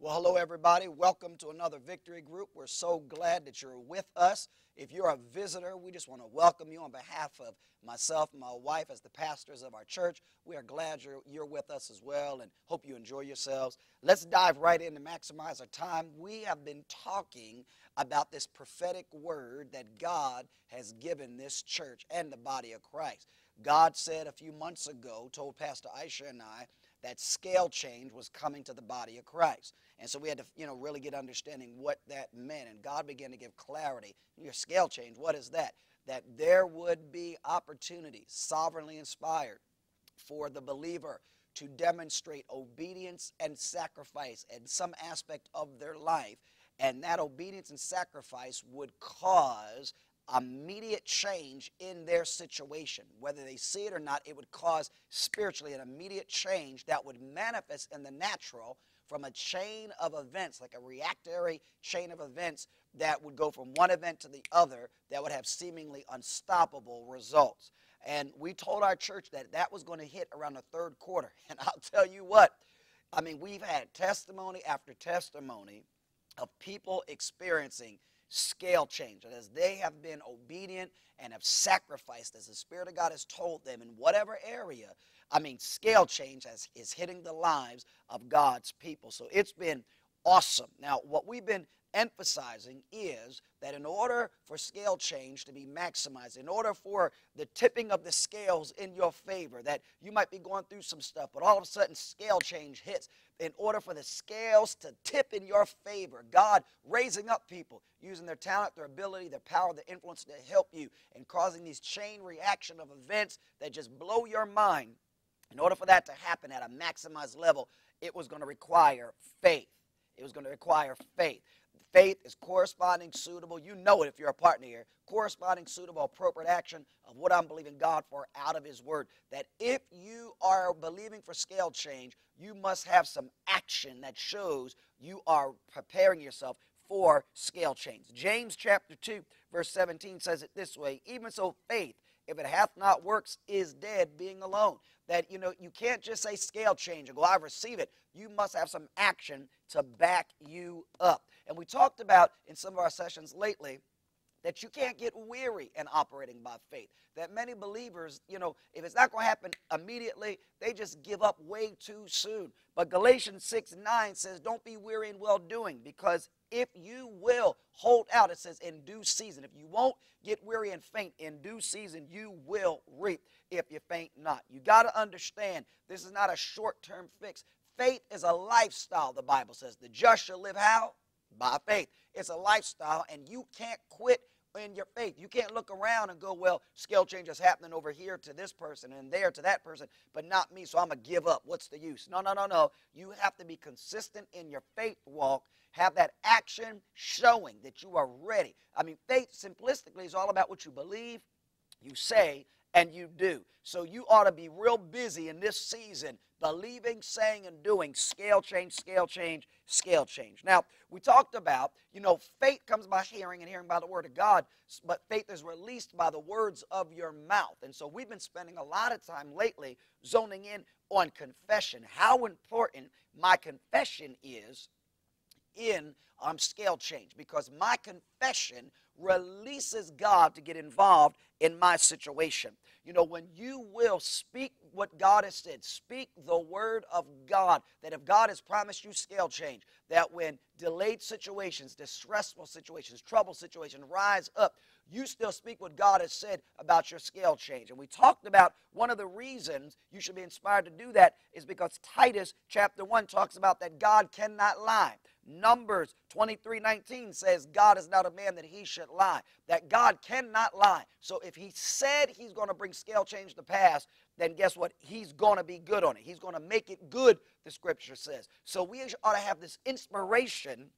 Well, hello, everybody. Welcome to another Victory Group. We're so glad that you're with us. If you're a visitor, we just want to welcome you on behalf of myself and my wife as the pastors of our church. We are glad you're, you're with us as well and hope you enjoy yourselves. Let's dive right in to maximize our time. We have been talking about this prophetic word that God has given this church and the body of Christ. God said a few months ago, told Pastor Aisha and I, that scale change was coming to the body of Christ. And so we had to, you know, really get understanding what that meant. And God began to give clarity. Your scale change, what is that? That there would be opportunities, sovereignly inspired, for the believer to demonstrate obedience and sacrifice in some aspect of their life. And that obedience and sacrifice would cause immediate change in their situation. Whether they see it or not, it would cause spiritually an immediate change that would manifest in the natural from a chain of events, like a reactory chain of events that would go from one event to the other that would have seemingly unstoppable results. And we told our church that that was going to hit around the third quarter. And I'll tell you what, I mean, we've had testimony after testimony of people experiencing scale change. And as they have been obedient and have sacrificed as the Spirit of God has told them in whatever area, I mean, scale change has, is hitting the lives of God's people. So it's been awesome. Now, what we've been emphasizing is that in order for scale change to be maximized, in order for the tipping of the scales in your favor, that you might be going through some stuff, but all of a sudden scale change hits. In order for the scales to tip in your favor, God raising up people using their talent, their ability, their power, their influence to help you and causing these chain reaction of events that just blow your mind. In order for that to happen at a maximized level, it was going to require faith. It was going to require faith faith is corresponding, suitable. You know it if you're a partner here. Corresponding, suitable, appropriate action of what I'm believing God for out of His Word. That if you are believing for scale change, you must have some action that shows you are preparing yourself for scale change. James chapter 2, verse 17 says it this way Even so, faith, if it hath not works, is dead, being alone. That, you know, you can't just say scale change and go, I receive it. You must have some action to back you up. And we talked about in some of our sessions lately that you can't get weary in operating by faith. That many believers, you know, if it's not going to happen immediately, they just give up way too soon. But Galatians 6 9 says, Don't be weary in well doing, because if you will hold out, it says, in due season. If you won't get weary and faint, in due season, you will reap if you faint not. You got to understand this is not a short term fix. Faith is a lifestyle, the Bible says. The just shall live how? By faith. It's a lifestyle, and you can't quit in your faith. You can't look around and go, well, scale change is happening over here to this person and there to that person, but not me, so I'm going to give up. What's the use? No, no, no, no. You have to be consistent in your faith walk, have that action showing that you are ready. I mean, faith simplistically is all about what you believe, you say, and you do. So you ought to be real busy in this season, believing, saying, and doing scale change, scale change, scale change. Now, we talked about, you know, faith comes by hearing and hearing by the word of God, but faith is released by the words of your mouth. And so we've been spending a lot of time lately zoning in on confession, how important my confession is in um, scale change because my confession releases God to get involved in my situation. You know, when you will speak what God has said, speak the word of God, that if God has promised you scale change, that when delayed situations, distressful situations, trouble situations rise up, you still speak what God has said about your scale change. And we talked about one of the reasons you should be inspired to do that is because Titus chapter 1 talks about that God cannot lie. Numbers 23 19 says, God is not a man that he should lie, that God cannot lie. So if he said he's going to bring scale change to pass, then guess what? He's going to be good on it. He's going to make it good, the scripture says. So we ought to have this inspiration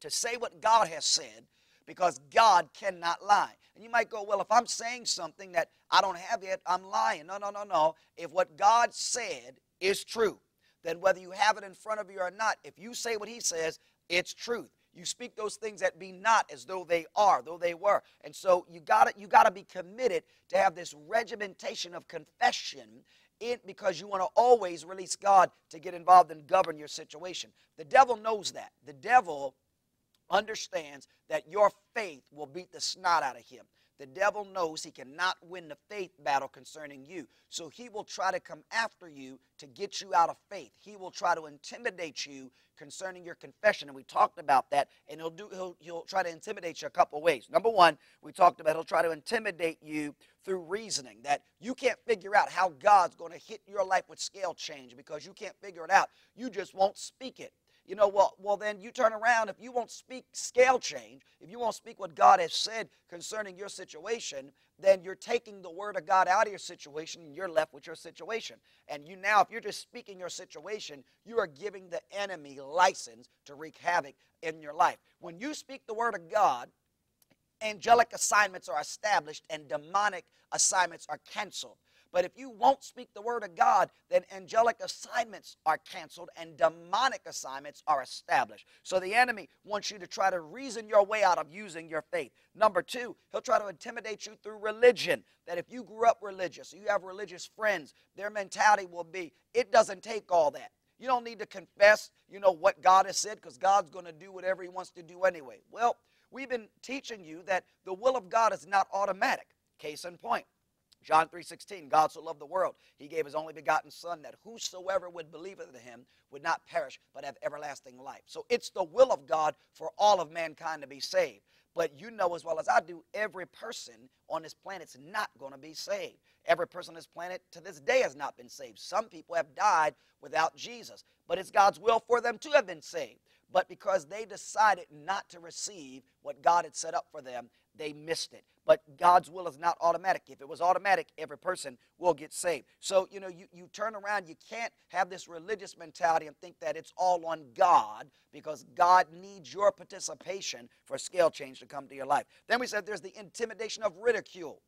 to say what God has said because God cannot lie. And you might go, well, if I'm saying something that I don't have yet, I'm lying. No, no, no, no. If what God said is true, then whether you have it in front of you or not, if you say what He says, it's truth. You speak those things that be not as though they are, though they were. And so you got you got to be committed to have this regimentation of confession in, because you want to always release God to get involved and govern your situation. The devil knows that. The devil understands that your faith will beat the snot out of him. The devil knows he cannot win the faith battle concerning you. So he will try to come after you to get you out of faith. He will try to intimidate you concerning your confession. And we talked about that. And he'll do he'll, he'll try to intimidate you a couple ways. Number one, we talked about he'll try to intimidate you through reasoning that you can't figure out how God's going to hit your life with scale change because you can't figure it out. You just won't speak it you know, well, well, then you turn around. If you won't speak scale change, if you won't speak what God has said concerning your situation, then you're taking the word of God out of your situation and you're left with your situation. And you now, if you're just speaking your situation, you are giving the enemy license to wreak havoc in your life. When you speak the word of God, angelic assignments are established and demonic assignments are canceled. But if you won't speak the word of God, then angelic assignments are canceled and demonic assignments are established. So the enemy wants you to try to reason your way out of using your faith. Number two, he'll try to intimidate you through religion. That if you grew up religious, you have religious friends, their mentality will be, it doesn't take all that. You don't need to confess, you know, what God has said because God's going to do whatever he wants to do anyway. Well, we've been teaching you that the will of God is not automatic. Case in point, John 3:16 God so loved the world he gave his only begotten son that whosoever would believe in him would not perish but have everlasting life. So it's the will of God for all of mankind to be saved. But you know as well as I do every person on this planet is not going to be saved. Every person on this planet to this day has not been saved. Some people have died without Jesus, but it's God's will for them to have been saved. But because they decided not to receive what God had set up for them, they missed it. But God's will is not automatic. If it was automatic, every person will get saved. So, you know, you, you turn around, you can't have this religious mentality and think that it's all on God because God needs your participation for scale change to come to your life. Then we said there's the intimidation of ridicule.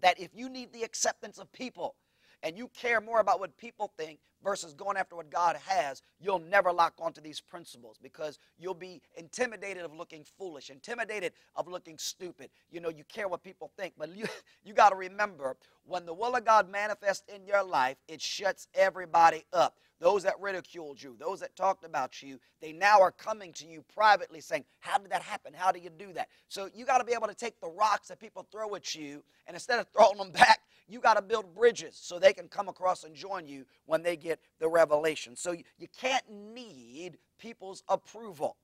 That if you need the acceptance of people, and you care more about what people think versus going after what God has, you'll never lock onto these principles because you'll be intimidated of looking foolish, intimidated of looking stupid. You know, you care what people think, but you, you got to remember when the will of God manifests in your life, it shuts everybody up. Those that ridiculed you, those that talked about you, they now are coming to you privately saying, How did that happen? How do you do that? So you got to be able to take the rocks that people throw at you, and instead of throwing them back, you got to build bridges so they can come across and join you when they get the revelation. So you, can't need people's approval.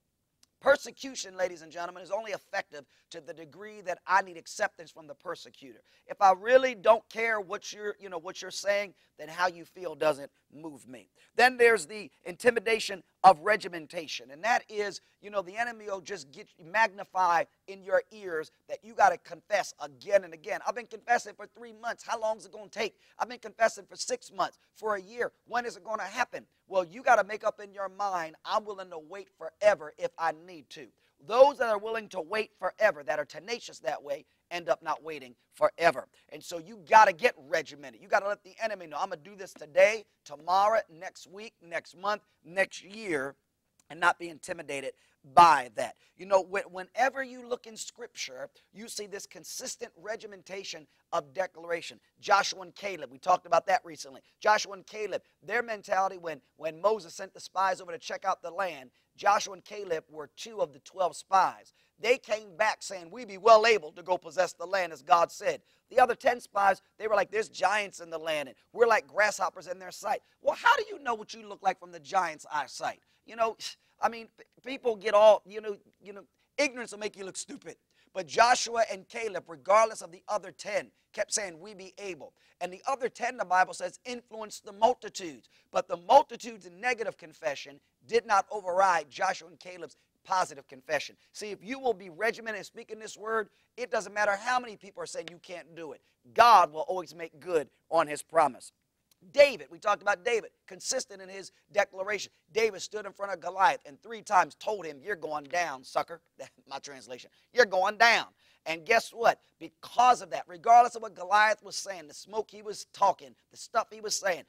Persecution, ladies and gentlemen, is only effective to the degree that I need acceptance from the persecutor. If I really don't care what you're, you know, what you're saying, then how you feel doesn't move me. Then there's the intimidation of regimentation, and that is, you know, the enemy will just get magnify in your ears that you got to confess again and again. I've been confessing for three months. How long is it going to take? I've been confessing for six months, for a year. When is it going to happen? Well, you got to make up in your mind, I'm willing to wait forever if I need to. Those that are willing to wait forever, that are tenacious that way, end up not waiting forever. And so you got to get regimented. You got to let the enemy know I'm going to do this today, tomorrow, next week, next month, next year, and not be intimidated by that. You know, whenever you look in Scripture, you see this consistent regimentation of declaration. Joshua and Caleb, we talked about that recently. Joshua and Caleb, their mentality when, when Moses sent the spies over to check out the land, Joshua and Caleb were two of the 12 spies. They came back saying, We be well able to go possess the land as God said. The other 10 spies, they were like, There's giants in the land, and we're like grasshoppers in their sight. Well, how do you know what you look like from the giant's eyesight? You know, I mean, people get all, you know, you know, ignorance will make you look stupid. But Joshua and Caleb, regardless of the other 10, kept saying, We be able. And the other 10, the Bible says, influenced the multitudes. But the multitudes' negative confession did not override Joshua and Caleb's positive confession. See, if you will be regimented in speaking this word, it doesn't matter how many people are saying you can't do it. God will always make good on his promise. David, we talked about David, consistent in his declaration. David stood in front of Goliath and three times told him, You're going down, sucker. My translation. You're going down. And guess what? Because of that, regardless of what Goliath was saying, the smoke he was talking, the stuff he was saying,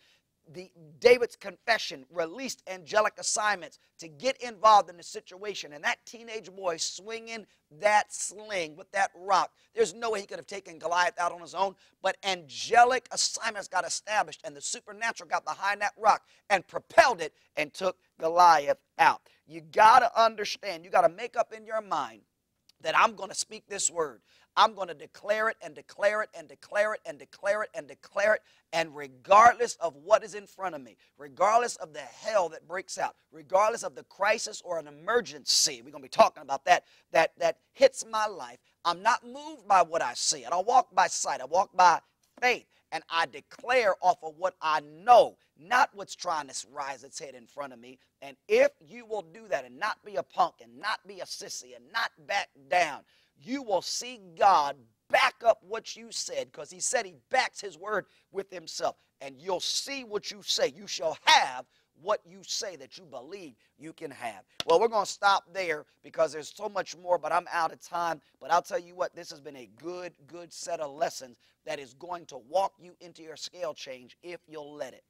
the David's confession released angelic assignments to get involved in the situation. And that teenage boy swinging that sling with that rock, there's no way he could have taken Goliath out on his own. But angelic assignments got established, and the supernatural got behind that rock and propelled it and took Goliath out. You got to understand, you got to make up in your mind that I'm going to speak this word. I'm going to declare it and declare it and declare it and declare it and declare it. And regardless of what is in front of me, regardless of the hell that breaks out, regardless of the crisis or an emergency, we're going to be talking about that, that, that hits my life, I'm not moved by what I see. I don't walk by sight, I walk by faith. And I declare off of what I know, not what's trying to rise its head in front of me. And if you will do that and not be a punk and not be a sissy and not back down, you will see God back up what you said because he said he backs his word with himself. And you'll see what you say. You shall have what you say that you believe you can have. Well, we're going to stop there because there's so much more, but I'm out of time. But I'll tell you what, this has been a good, good set of lessons that is going to walk you into your scale change if you'll let it.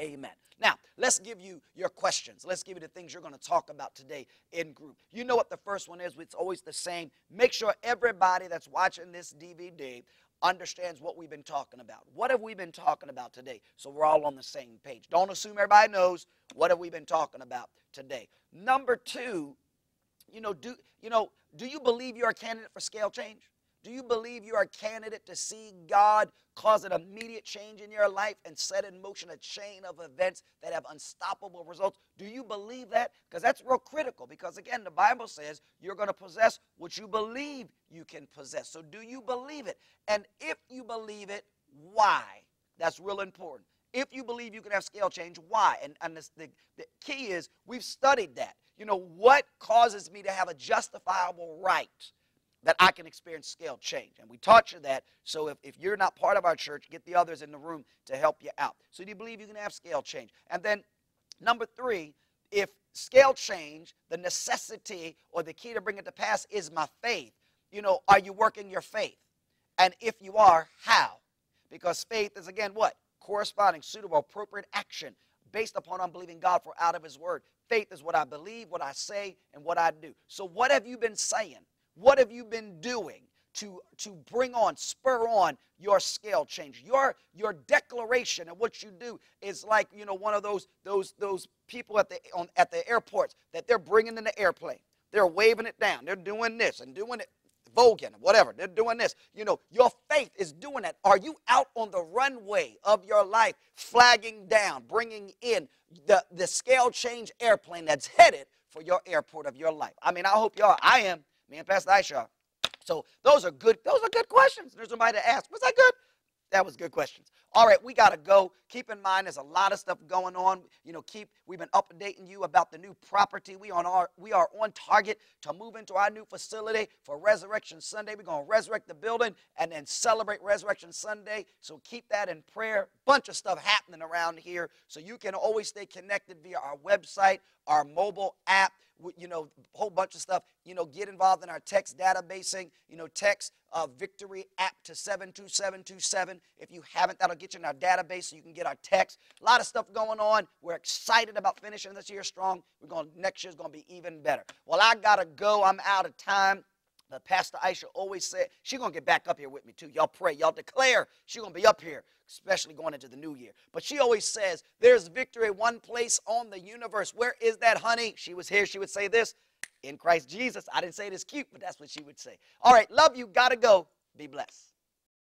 Amen. Now, let's give you your questions. Let's give you the things you're going to talk about today in group. You know what the first one is, it's always the same. Make sure everybody that's watching this DVD understands what we've been talking about. What have we been talking about today? So we're all on the same page. Don't assume everybody knows what have we been talking about today. Number two, you know, do you know, do you believe you're a candidate for scale change? Do you believe you're a candidate to see God cause an immediate change in your life and set in motion a chain of events that have unstoppable results? Do you believe that? Because that's real critical. Because again, the Bible says you're going to possess what you believe you can possess. So do you believe it? And if you believe it, why? That's real important. If you believe you can have scale change, why? And, and this, the, the key is we've studied that. You know, what causes me to have a justifiable right? That I can experience scale change. And we taught you that. So if, if you're not part of our church, get the others in the room to help you out. So do you believe you can have scale change? And then number three, if scale change, the necessity or the key to bring it to pass is my faith, you know, are you working your faith? And if you are, how? Because faith is again what? Corresponding, suitable, appropriate action based upon unbelieving God for out of his word. Faith is what I believe, what I say, and what I do. So what have you been saying? What have you been doing to, to bring on, spur on your scale change? Your, your declaration and what you do is like, you know, one of those, those, those people at the, on, at the airports that they're bringing in the airplane. They're waving it down. They're doing this and doing it, voguing, whatever. They're doing this. You know, your faith is doing that. Are you out on the runway of your life, flagging down, bringing in the, the scale change airplane that's headed for your airport of your life? I mean, I hope are. I am. Me and Pastor Aisha. So those are good. Those are good questions. There's somebody to ask. Was that good? That was good questions. All right, we got to go. Keep in mind, there's a lot of stuff going on. You know, keep we've been updating you about the new property. We on our we are on target to move into our new facility for Resurrection Sunday. We're gonna resurrect the building and then celebrate Resurrection Sunday. So keep that in prayer. Bunch of stuff happening around here, so you can always stay connected via our website, our mobile app you know, whole bunch of stuff. You know, get involved in our text databasing. You know, text uh, Victory app to 72727. If you haven't, that'll get you in our database so you can get our text. A lot of stuff going on. We're excited about finishing this year strong. We're going next year's going to be even better. Well, I gotta go. I'm out of time. But Pastor Aisha always said she's gonna get back up here with me too. Y'all pray, y'all declare she's gonna be up here, especially going into the new year. But she always says there's victory one place on the universe. Where is that, honey? She was here. She would say this in Christ Jesus. I didn't say it as cute, but that's what she would say. All right, love you. Gotta go. Be blessed.